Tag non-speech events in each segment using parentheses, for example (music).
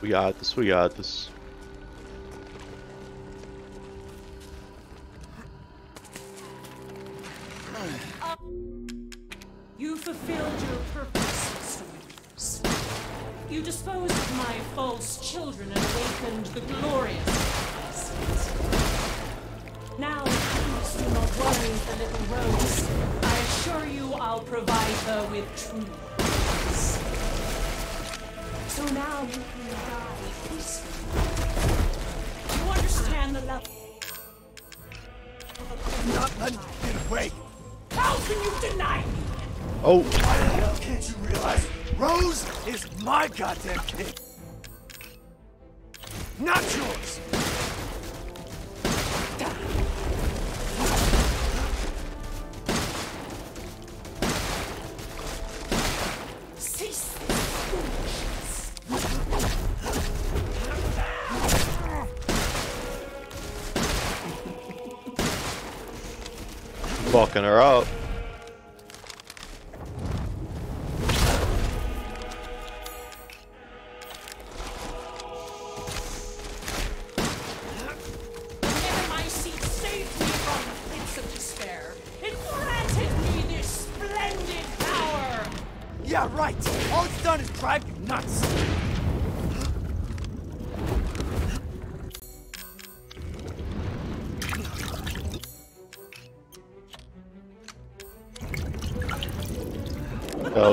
We got this. We got this. You fulfilled your purpose, Winters. You disposed of my false children and awakened the glorious. Now, please do not worry the little Rose. I assure you I'll provide her with peace. So now you can die peacefully. You understand the love Not letting you get away. How can you deny me? Oh, Why the hell can't you realize Rose is my goddamn kid? Not yours. This her up. Yeah, right. All it's done is drive you nuts.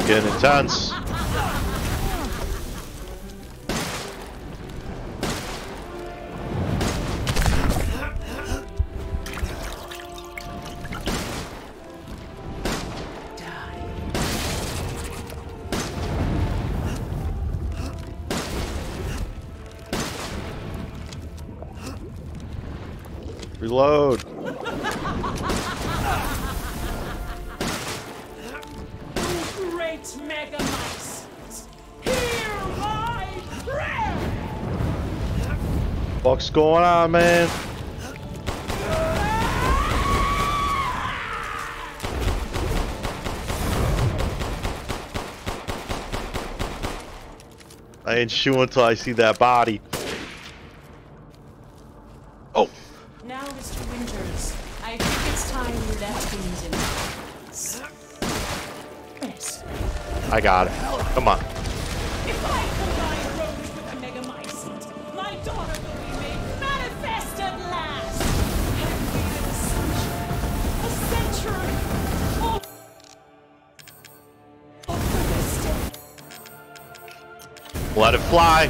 Getting intense. Reload. What's going on, man? I ain't shooting until I see that body. Oh, Now, Mr. Winters, I think it's time you left things in. Yes. I got it. Come on. Let it fly.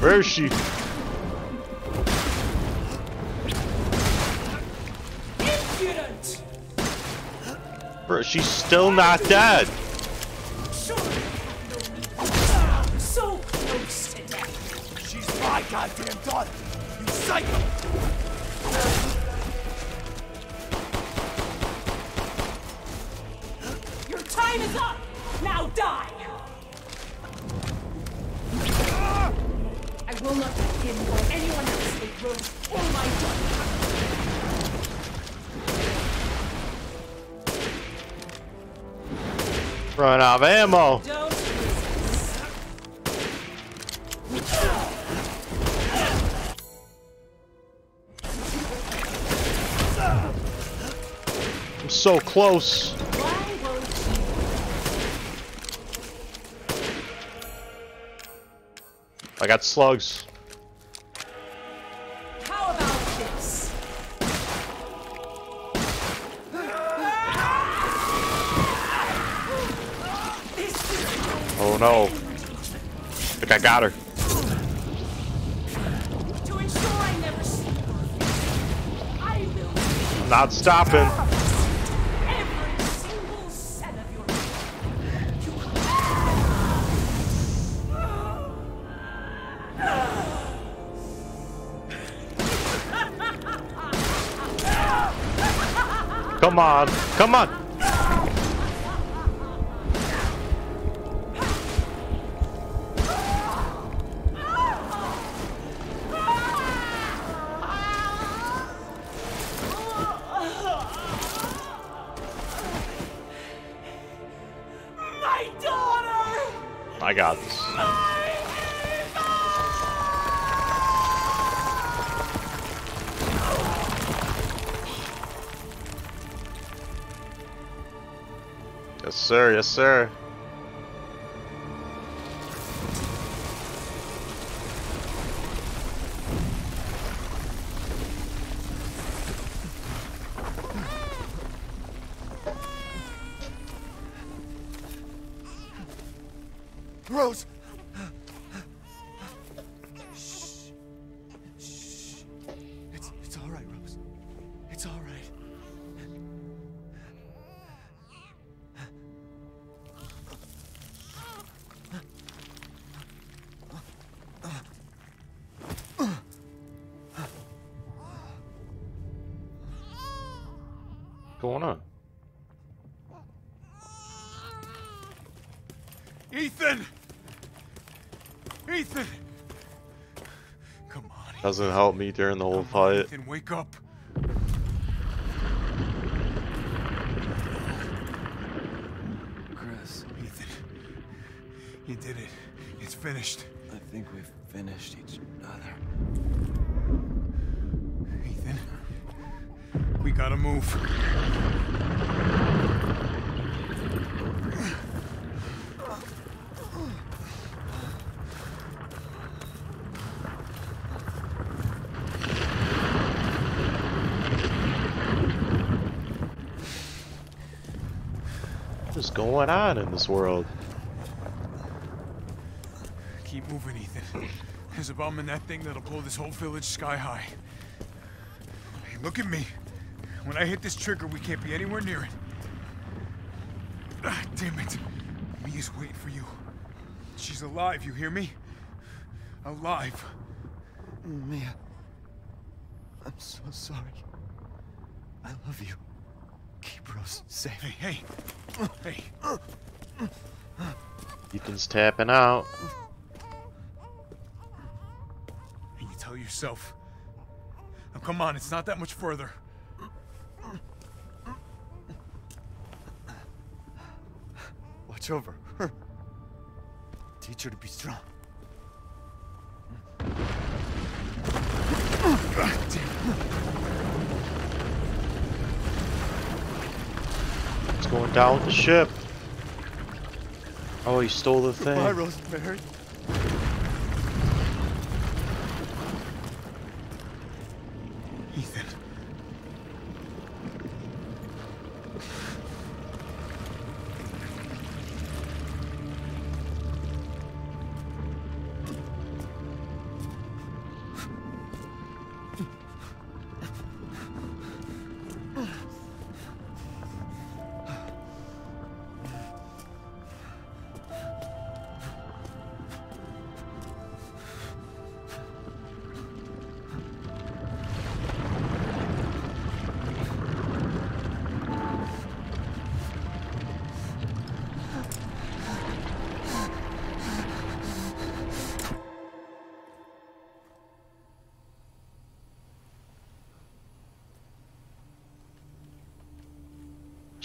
Where is she? impudent. Bro, she's still not dead. My. Run out of ammo. I'm so close. I got slugs. No. I think I got her. Not stopping. Come on. Come on. Yes, sir. Yes, sir. Rose! Shh. Shh. It's, it's all right, Rose. It's all right. What's going on? Ethan! Ethan! Come on. Doesn't help me during the whole Come on, fight. Ethan, wake up. Chris, Ethan. You did it. It's finished. I think we've finished each other. Ethan. We gotta move. Going on in this world? Keep moving, Ethan. There's a bomb in that thing that'll blow this whole village sky high. Hey, look at me. When I hit this trigger, we can't be anywhere near it. Ah, damn it. Mia's waiting for you. She's alive, you hear me? Alive. Mia, I'm so sorry. I love you. Keep Rose safe. Hey, hey. Hey, Ethan's tapping out. and you tell yourself. Now, come on, it's not that much further. Watch over her. (laughs) Teach her to be strong. God damn. Going down with the ship? Oh, he stole the thing. Bye, Rosemary.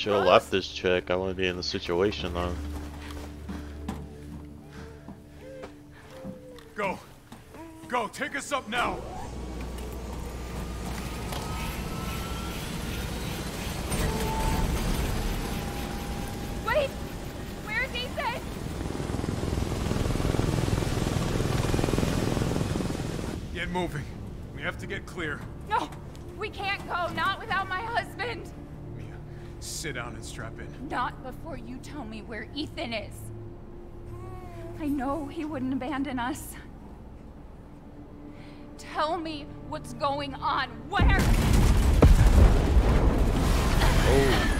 Should have left this chick. I wouldn't be in the situation though. Go. Go, take us up now. Wait! Where's Ethan? Get moving. We have to get clear. No! We can't go, not without my husband! Mia, sit down and strap in. Not before you tell me where Ethan is. I know he wouldn't abandon us. Tell me what's going on. Where? What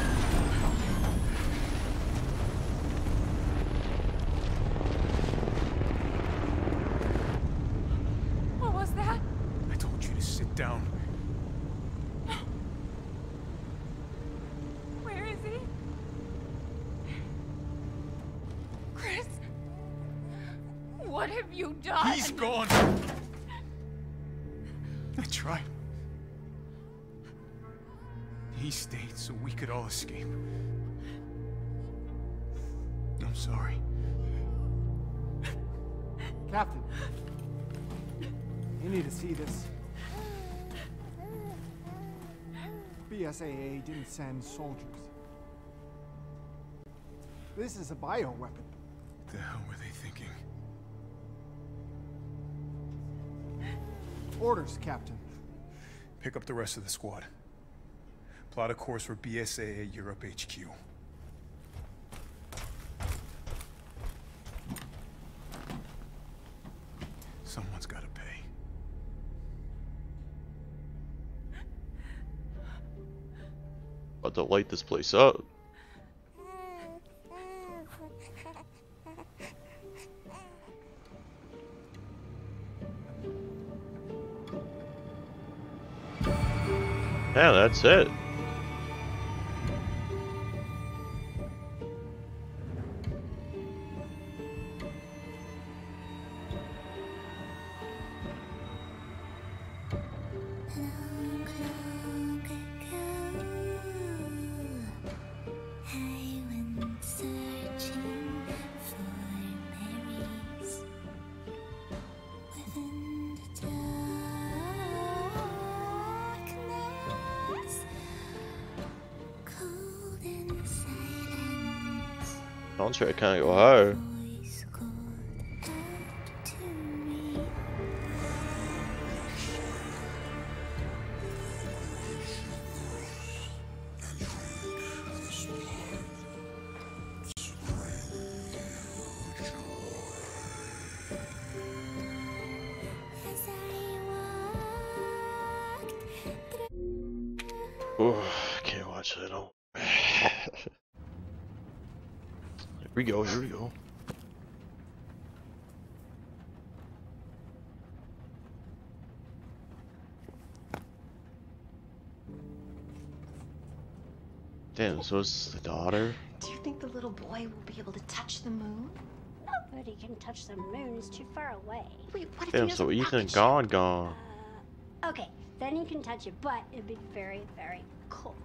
He's gone. I tried. He stayed so we could all escape. I'm sorry. Captain, you need to see this. BSAA didn't send soldiers. This is a bioweapon. What the hell were they thinking? Orders, Captain. Pick up the rest of the squad. Plot a course for BSAA Europe HQ. Someone's gotta pay. About to light this place up. Yeah, that's it. Kind of go higher. I can't watch that. all. here we go. Here we go. Damn, so it's the daughter? Do you think the little boy will be able to touch the moon? Nobody can touch the moon, it's too far away. Wait, what if Damn, he knows so a Ethan rocket gone, gone. Uh, okay, then you can touch it, but it'd be very, very cold.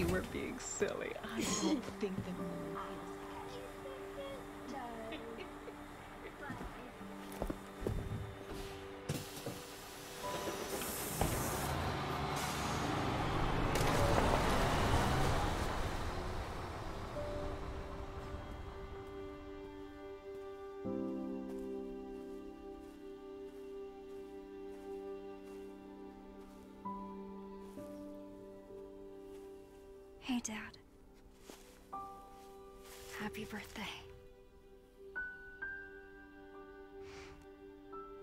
You were being silly. I don't think the Hey, Dad. Happy birthday.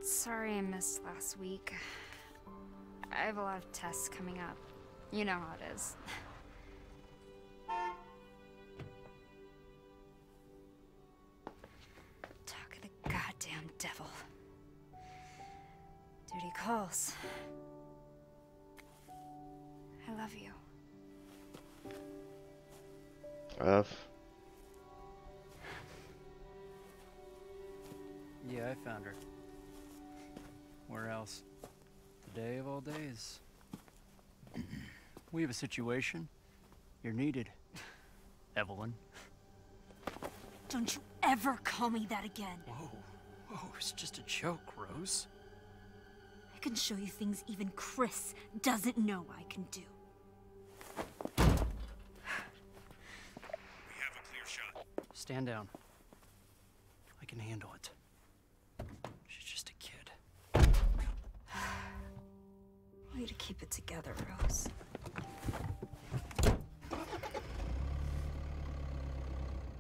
Sorry I missed last week. I have a lot of tests coming up. You know how it is. Talk of the goddamn devil. Duty calls. I love you. F. Yeah, I found her. Where else? The day of all days. we have a situation. You're needed. Evelyn. Don't you ever call me that again. Whoa. Whoa, it's just a joke, Rose. I can show you things even Chris doesn't know I can do. Stand down. I can handle it. She's just a kid. (sighs) Way to keep it together, Rose.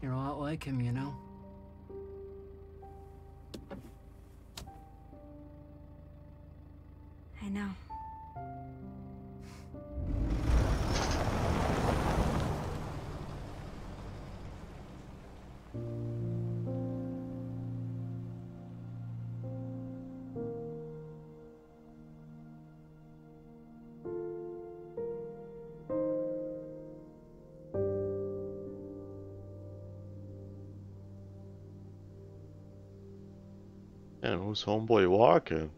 You're a lot like him, you know? Damn, who's homeboy walking?